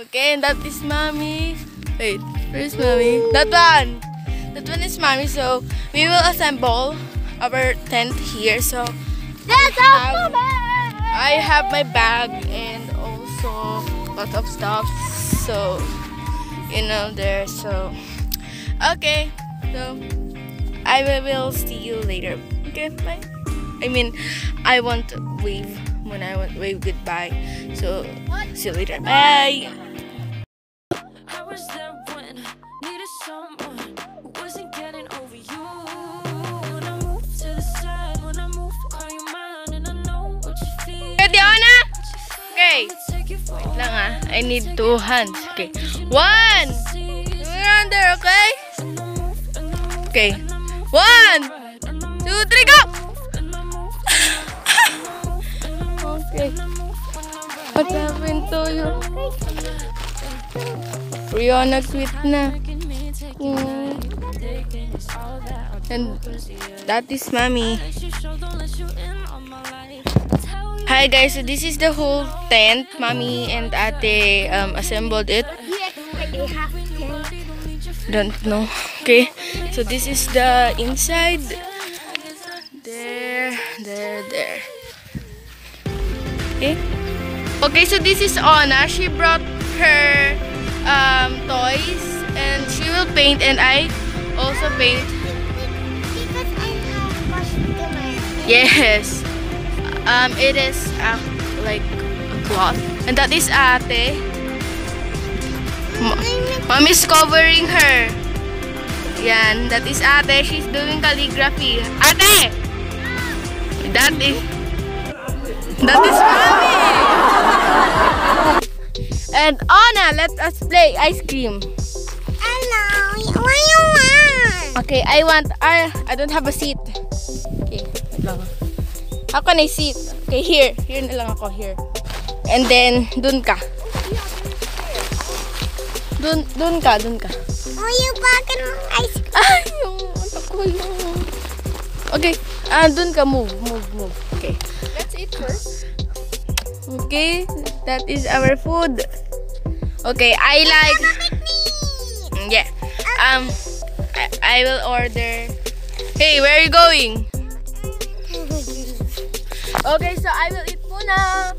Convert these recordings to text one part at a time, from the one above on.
Okay, and that is Mommy. Wait, where's Mommy? That one. That one is Mommy. So we will assemble our tent here. So That's have- I have my bag and also lots of stuff. So, you know, there. So, okay. So, I will- will see you later. Okay, bye. I mean, I want to wave when I want wave goodbye. So, see you later. Bye. Wait lang ah. I need two hands. Okay. One. You're under, okay? Okay. One, two, three, go! okay. What happened to you? Rihanna quit na. Mm. And that is mommy. Hi guys, so this is the whole tent. Mommy and ate um, assembled it. Don't know. Okay, so this is the inside. There, there, there. Okay. Okay, so this is Anna. She brought her um, toys and she will paint and I also paint. Yes. Um, it is uh, like a cloth. And that is ate. Ma- Mommy's covering her. Yan, that is ate. She's doing calligraphy. Ate! That is... That is mommy! And Anna, let us play ice cream. Okay, I want... I, I don't have a seat. Okay, wait lang. How can I sit? Okay, here. Here na lang ako, here. And then, dun ka. Dun, dun ka, dun ka. Ay, yung ano ko yung... Okay, ah, dun ka, move, move, move. Okay. Let's eat first. Okay, that is our food. Okay, I like... Mm, Yeah. Um, I, I will order... Hey, where are you going? Okay, so I will eat muna.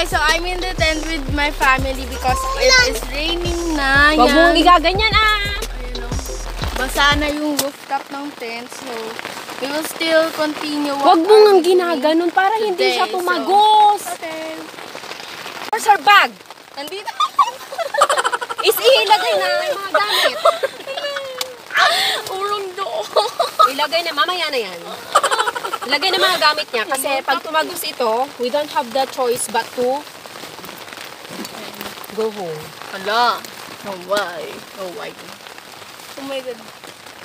Guys, so I'm in the tent with my family because it is raining na. Wag mong Yan. igaganyan ah! Ayun o. Basa na yung rooftop ng tent. So, we will still continue. what Wag mo are nang we doing ginaganon para hindi siya So, tumagos. okay. Where's her bag? Nandito. Is ilagay na yung mga gamit. Urong doon. Ilagay na, mamaya na yan. Ilagay na mga gamit niya kasi pag tumagos ito, we don't have the choice but to go home. Hala. No why? No why? Oh my God.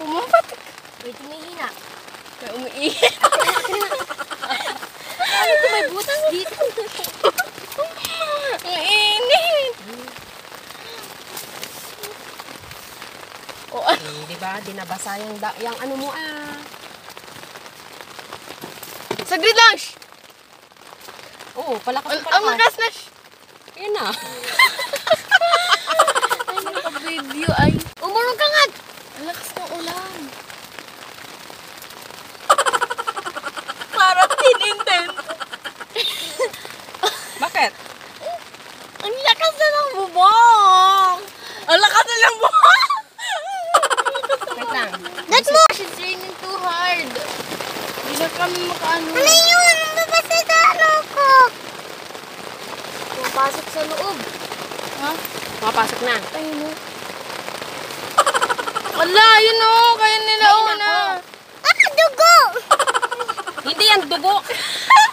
Pumapat. Wait, humihina. May umiihi. Ano ito may butas dito? Ang init. Oh, di ba? Dinabasa yung, da- yung ano mo ah. Saglit lang. shh. Oo, palakas Ang, ang ang palakas. lakas na. shh. Yan na. Ay, naka-video ay. Umurong ka nga! Ang lakas ng ulan. Papasok sa loob. Ha? Papasok na. Ay, no. Ala, yun o. Kaya nila o na. Ah, dugo! Hindi yan dugo.